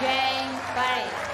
James Bates.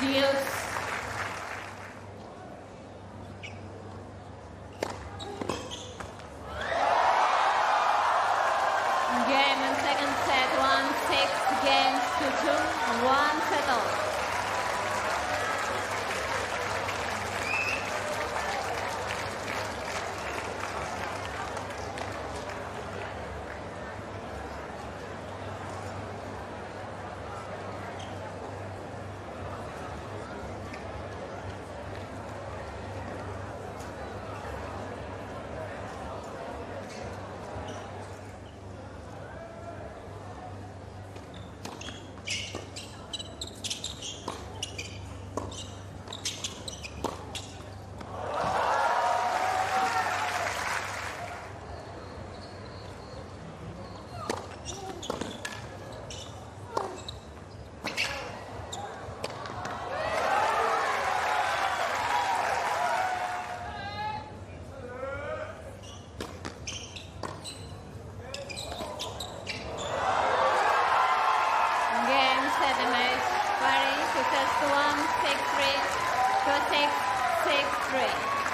dias. Chapter 1, 3.